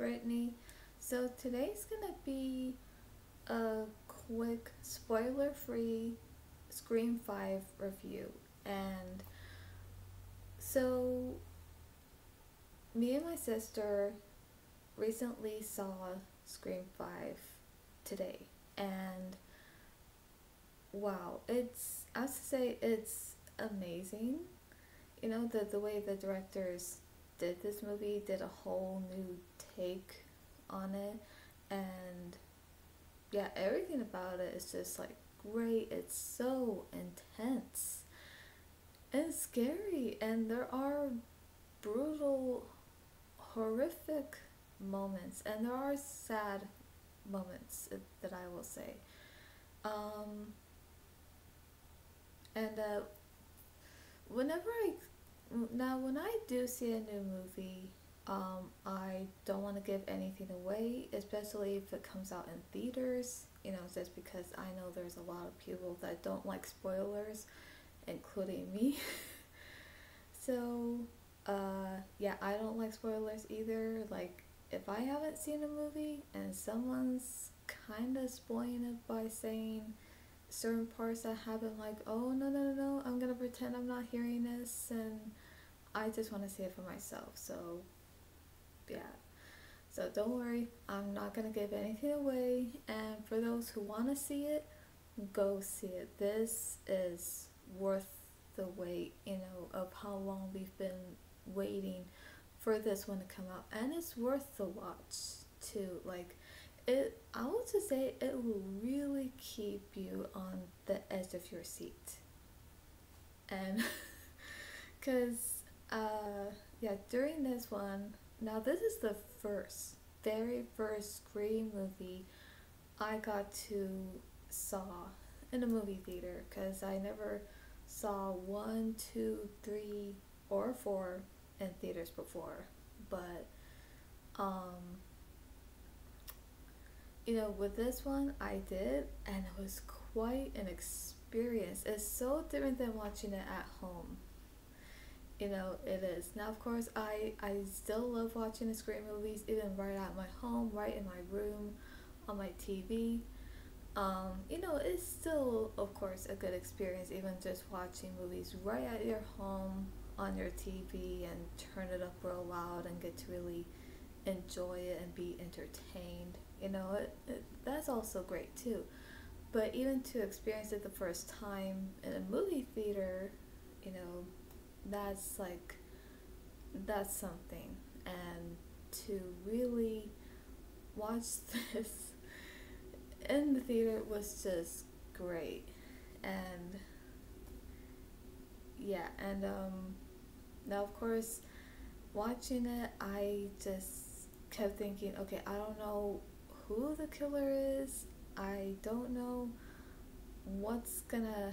Brittany. So today's gonna be a quick spoiler free Scream 5 review. And so, me and my sister recently saw Scream 5 today. And wow, it's, I have to say, it's amazing. You know, the, the way the directors did this movie, did a whole new take on it. And yeah, everything about it is just like great. It's so intense and scary, and there are brutal, horrific moments, and there are sad moments that I will say. Um, and uh, whenever I now when I do see a new movie, um, I don't want to give anything away, especially if it comes out in theaters, you know, just because I know there's a lot of people that don't like spoilers, including me. so, uh, yeah, I don't like spoilers either. Like, if I haven't seen a movie and someone's kind of spoiling it by saying certain parts that happen, like, oh, no, no, no, no, I'm gonna pretend I'm not hearing this, and I just want to see it for myself. So, yeah. So don't worry, I'm not gonna give anything away. And for those who want to see it, go see it. This is worth the wait, you know, of how long we've been waiting for this one to come out. And it's worth the watch too. Like, it, I would just say it will really keep you on the edge of your seat. And, because, uh, yeah, during this one, now, this is the first, very first Scream movie I got to saw in a movie theater because I never saw one, two, three, or four in theaters before. But, um, you know, with this one, I did, and it was quite an experience. It's so different than watching it at home. You know it is. Now of course i i still love watching the Scream movies even right at my home right in my room on my tv um, you know it's still of course a good experience even just watching movies right at your home on your tv and turn it up real loud and get to really enjoy it and be entertained you know it, it, that's also great too. But even to experience it the first time in a movie theater you know that's like that's something. And to really watch this in the theater was just great. And yeah and um now of course watching it i just kept thinking okay i don't know who the killer is i don't know what's gonna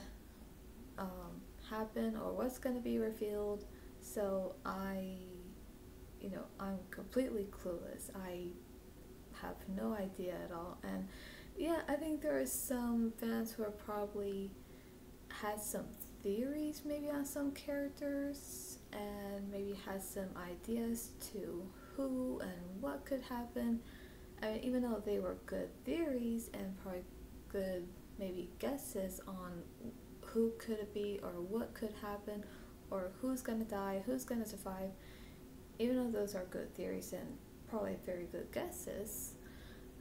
um happen or what's to be revealed. So I, you know, I'm completely clueless. I have no idea at all. And yeah, I think there are some fans who are probably had some theories maybe on some characters and maybe has some ideas to who and what could happen. I mean, even though they were good theories and probably good maybe guesses on who could it be or what could happen or who's going to die, who's going to survive, even though those are good theories and probably very good guesses,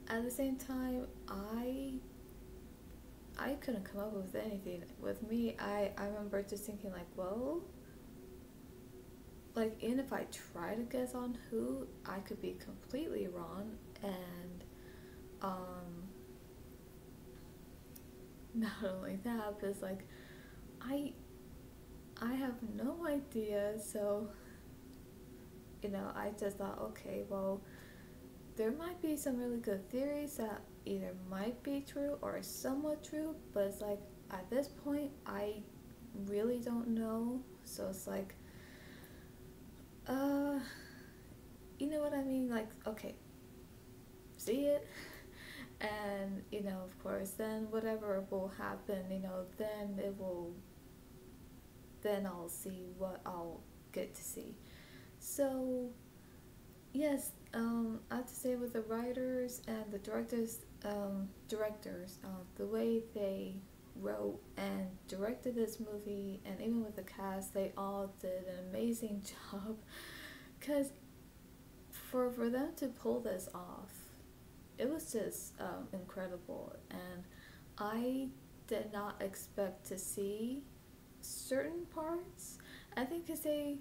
at the same time, I I couldn't come up with anything. With me, I, I remember just thinking like, well, like even if I try to guess on who, I could be completely wrong and um not only that, but it's like I I have no idea, so you know, I just thought, okay, well, there might be some really good theories that either might be true or somewhat true, but it's like at this point, I really don't know. So it's like, uh, you know what I mean? Like, okay, see it, and you know, of course, then whatever will happen, you know, then it will then I'll see what I'll get to see. So, yes, um, I have to say with the writers and the directors, um, directors, uh, the way they wrote and directed this movie, and even with the cast, they all did an amazing job. Cause for for them to pull this off, it was just um, incredible, and I did not expect to see certain parts. I think because they,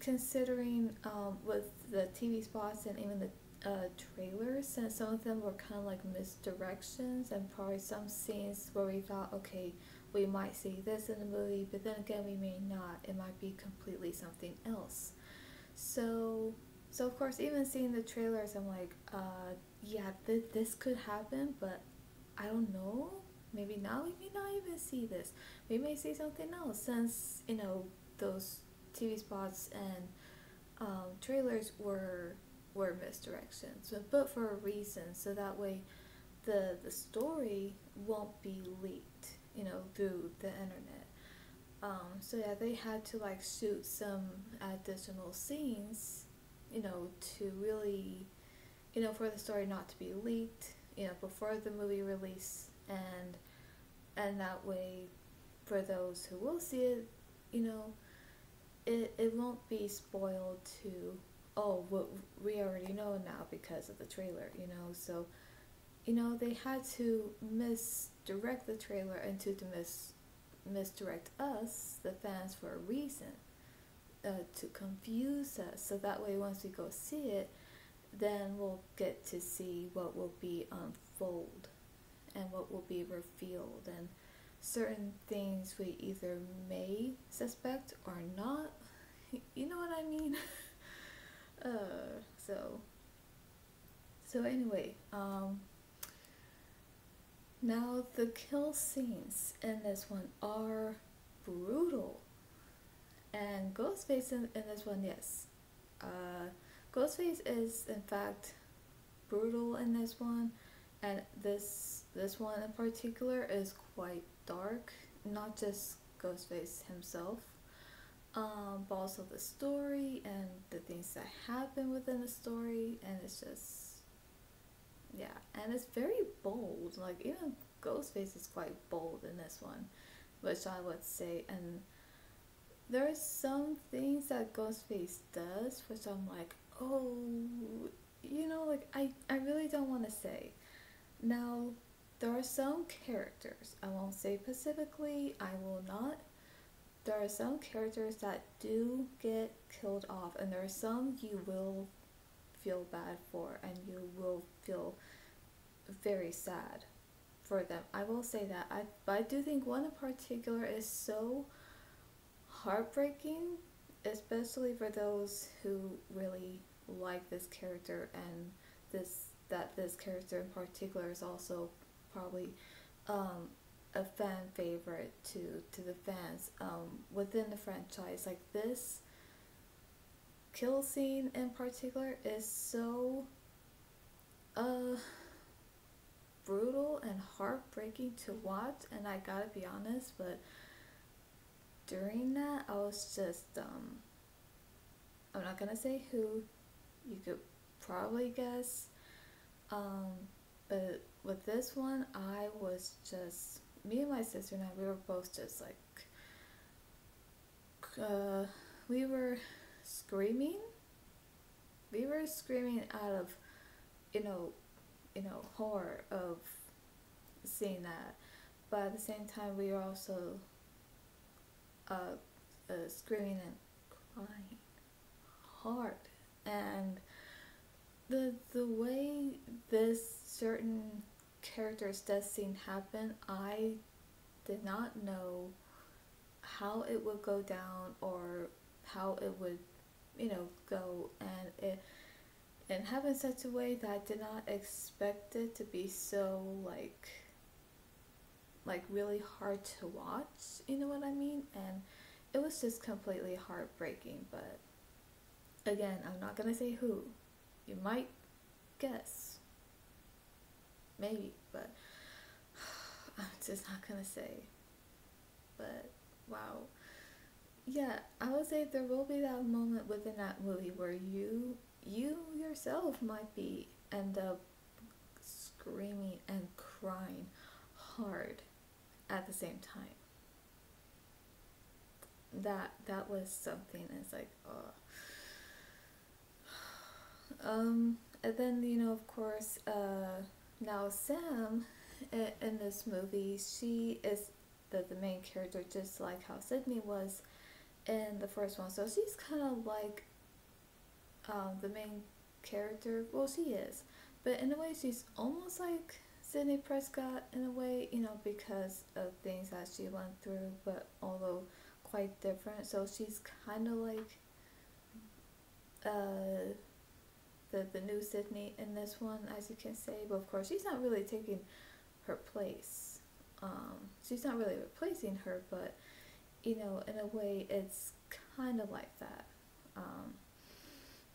considering um, with the TV spots and even the uh, trailers, and some of them were kind of like misdirections, and probably some scenes where we thought, okay, we might see this in the movie, but then again, we may not. It might be completely something else. So, so of course, even seeing the trailers, I'm like, uh, yeah, th- this could happen, but I don't know. Maybe now we may not even see this. We may see something else since you know those TV spots and um, trailers were were misdirections, but, but for a reason. So that way, the the story won't be leaked, you know, through the internet. Um, so yeah, they had to like shoot some additional scenes, you know, to really, you know, for the story not to be leaked, you know, before the movie release, and and that way, for those who will see it, you know, it it won't be spoiled to oh what we already know now because of the trailer, you know, so. You know, they had to misdirect the trailer into to mis misdirect us, the fans, for a reason. Uh, to confuse us. So that way, once we go see it, then we'll get to see what will be unfold and what will be revealed. And certain things we either may suspect or not. You know what I mean? uh, so, so anyway, um, now, the kill scenes in this one are brutal. And Ghostface in, in this one, yes. Uh, Ghostface is, in fact, brutal in this one. And this this one in particular is quite dark. Not just Ghostface himself, um, but also the story and the things that happen within the story. And it's just yeah, and it's very bold. Like even Ghostface is quite bold in this one, which I would say. And there are some things that Ghostface does, which I'm like, oh, you know, like I, I really don't want to say. Now, there are some characters, I won't say specifically, I will not. There are some characters that do get killed off, and there are some you will feel bad for and you will feel very sad for them. I will say that. I but I do think one in particular is so heartbreaking, especially for those who really like this character and this that this character in particular is also probably um, a fan favorite to to the fans um, within the franchise. Like this kill scene in particular is so uh brutal and heartbreaking to watch and I gotta be honest but during that I was just um I'm not gonna say who you could probably guess um but with this one I was just me and my sister and I we were both just like uh we were screaming. We were screaming out of, you know, you know, horror of seeing that. But at the same time, we were also uh, uh, screaming and crying hard. And the the way this certain character's death scene happened, I did not know how it would go down or how it would you know, go and it and in such a way that I did not expect it to be so like like really hard to watch, you know what I mean? And it was just completely heartbreaking, but again, I'm not gonna say who. You might guess. Maybe, but I'm just not gonna say. But wow yeah, I would say there will be that moment within that movie where you you yourself might be end up screaming and crying hard at the same time. That that was something. It's like, oh. Um, and then you know, of course, uh, now Sam, in, in this movie, she is the the main character, just like how Sidney was in the first one. So she's kind of like um, the main character. Well, she is, but in a way, she's almost like Sidney Prescott in a way, you know, because of things that she went through, but although quite different. So she's kind of like uh, the the new Sidney in this one, as you can say. But of course, she's not really taking her place. Um, she's not really replacing her, but you know, in a way, it's kind of like that. Um,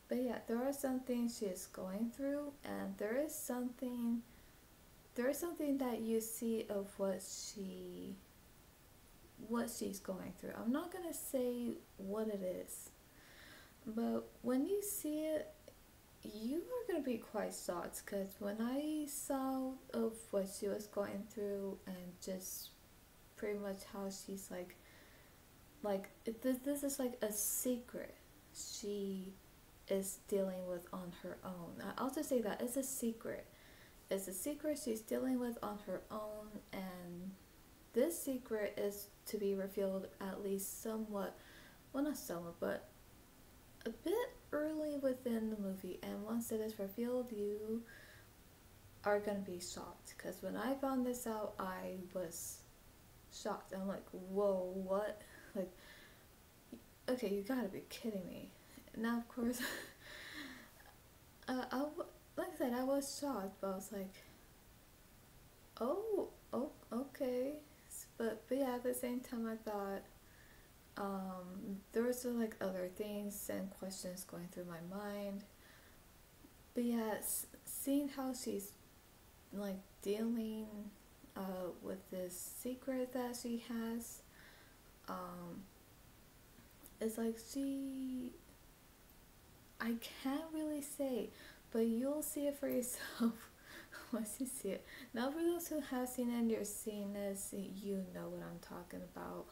but yeah, there are some things she is going through, and there is something, there is something that you see of what she, what she's going through. I'm not gonna say what it is, but when you see it, you are gonna be quite shocked. Cause when I saw of what she was going through and just pretty much how she's like like this this is like a secret she is dealing with on her own. I'll just say that it's a secret. It's a secret she's dealing with on her own, and this secret is to be revealed at least somewhat, well, not somewhat, but a bit early within the movie. And once it is revealed, you are gonna be shocked. Because when I found this out, I was shocked. I'm like, whoa, what? Like, okay, you gotta be kidding me. Now, of course, uh, I w- like I said, I was shocked, but I was like, oh, oh, okay. But, but yeah, at the same time, I thought um, there was like other things and questions going through my mind. But yeah, seeing how she's like dealing uh, with this secret that she has, um, it's like she I can't really say, but you'll see it for yourself once you see it. Now, for those who have seen it and you're seeing this, you know what I'm talking about.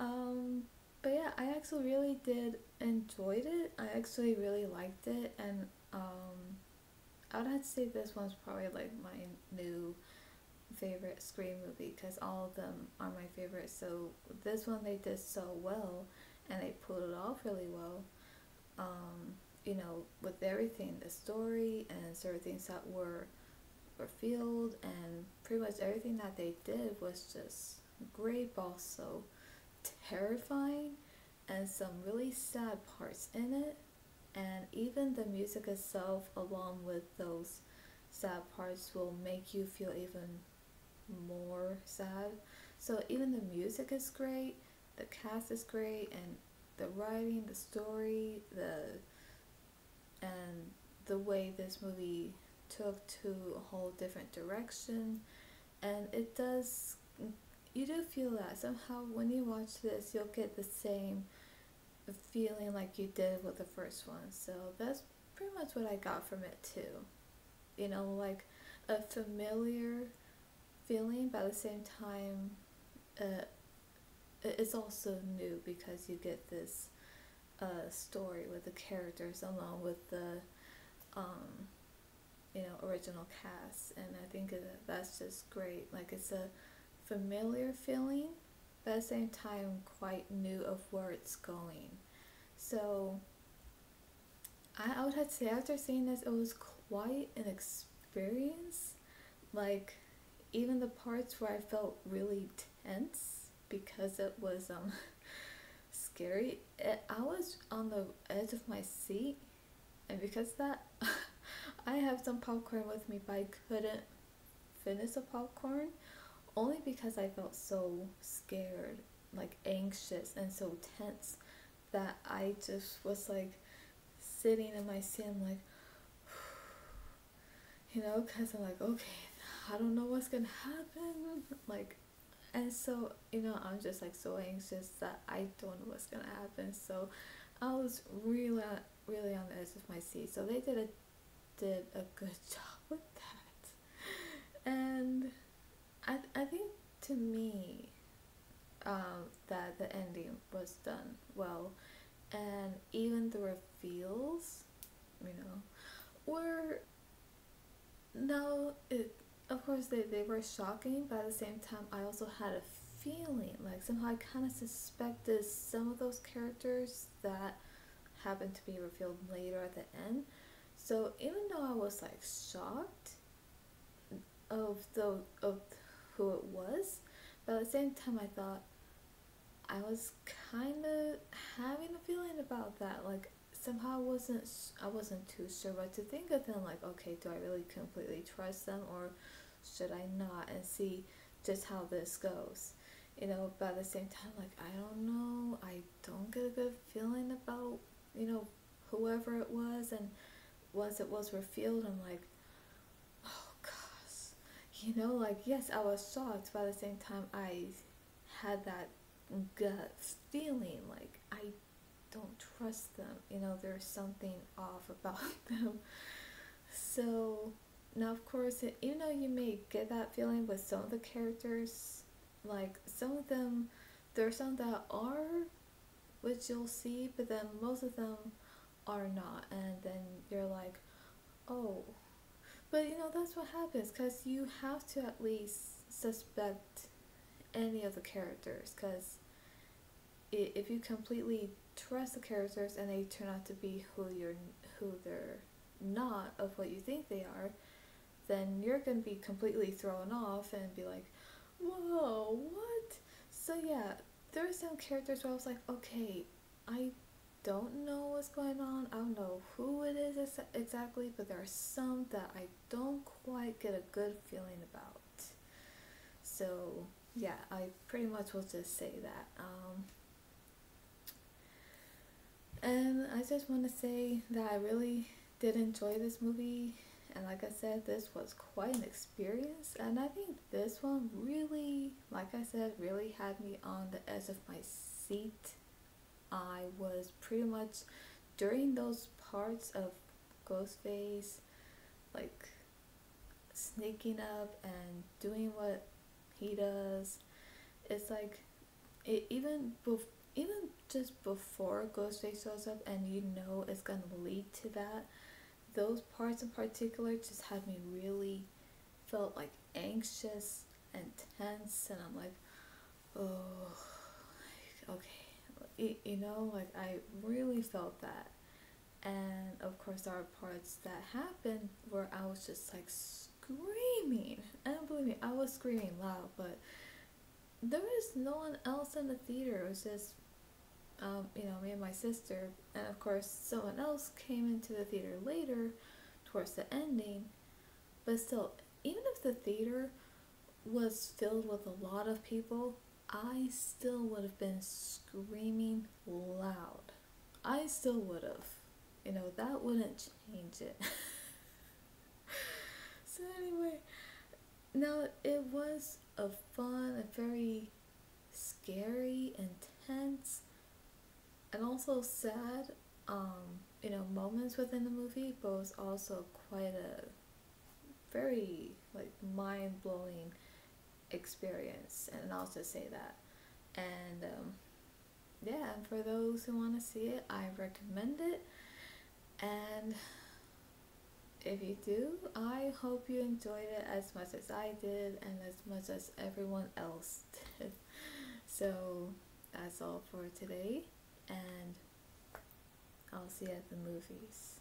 um, but yeah, I actually really did enjoyed it. I actually really liked it, and um, I would have to say this one's probably like my new favorite Scream movie because all of them are my favorite. So this one they did so well, and they pulled it off really well um, you know, with everything, the story and certain things that were revealed and pretty much everything that they did was just great, but also terrifying and some really sad parts in it. And even the music itself, along with those sad parts, will make you feel even more sad. So even the music is great, the cast is great, and the writing, the story, the and the way this movie took to a whole different direction. And it does you do feel that somehow when you watch this you'll get the same feeling like you did with the first one. So that's pretty much what i got from it too. You know like a familiar feeling but at the same time uh, it's also new because you get this uh, story with the characters along with the um, you know original cast. And i think that's just great. Like it's a familiar feeling but at the same time quite new of where it's going. So I, I would have to say after seeing this it was quite an experience. Like even the parts where i felt really tense because it was um scary. It, I was on the edge of my seat, and because that, I have some popcorn with me, but I couldn't finish the popcorn only because I felt so scared, like anxious and so tense that I just was like sitting in my seat. Like, you know, because I'm like, okay, I don't know what's gonna happen. Like, and so you know i'm just like so anxious that i don't know what's gonna happen. So i was really really on the edge of my seat. So they did a did a good job with that. And i i think to me um, that the ending was done well. And even the reveals you know were no it of course they, they were shocking but at the same time i also had a feeling like somehow i kind of suspected some of those characters that happened to be revealed later at the end so even though i was like shocked of the of who it was but at the same time i thought i was kind of having a feeling about that like somehow I wasn't I wasn't too sure what to think of them. Like, okay, do I really completely trust them or should I not? And see just how this goes. You know, but at the same time, like I don't know, I don't get a good feeling about you know whoever it was, and once it was revealed, I'm like, oh gosh, you know, like yes, I was shocked, but at the same time, I had that gut feeling like I don't trust them. You know, there's something off about them. So now, of course, even though you may get that feeling with some of the characters, like some of them, there are some that are, which you'll see, but then most of them are not, and then you're like, oh. But you know, that's what happens because you have to at least suspect any of the characters because if you completely trust the characters and they turn out to be who you're who they're not of what you think they are, then you're gonna be completely thrown off and be like, whoa, what? So yeah, there are some characters where I was like, okay, I don't know what's going on. I don't know who it is ex- exactly, but there are some that I don't quite get a good feeling about. So yeah, I pretty much will just say that. Um, and I just want to say that I really did enjoy this movie. And like I said, this was quite an experience. And I think this one really, like I said, really had me on the edge of my seat. I was pretty much during those parts of Ghostface, like sneaking up and doing what he does. It's like, it even before even just before Ghostface shows up and you know it's gonna lead to that, those parts in particular just had me really felt like anxious and tense and I'm like, oh, okay, you know, like I really felt that. And of course, there are parts that happened where I was just like screaming. And believe me, I was screaming loud, but there was no one else in the theater. It was just um, you know, me and my sister, and of course, someone else came into the theater later towards the ending. But still, even if the theater was filled with a lot of people, I still would have been screaming loud. I still would have. You know, that wouldn't change it. so, anyway, now it was a fun, a very scary, intense, and also sad, um, you know, moments within the movie, but it was also quite a very like mind blowing experience, and I'll just say that. And um, yeah, and for those who want to see it, I recommend it. And if you do, I hope you enjoyed it as much as I did and as much as everyone else did. So that's all for today and I'll see you at the movies.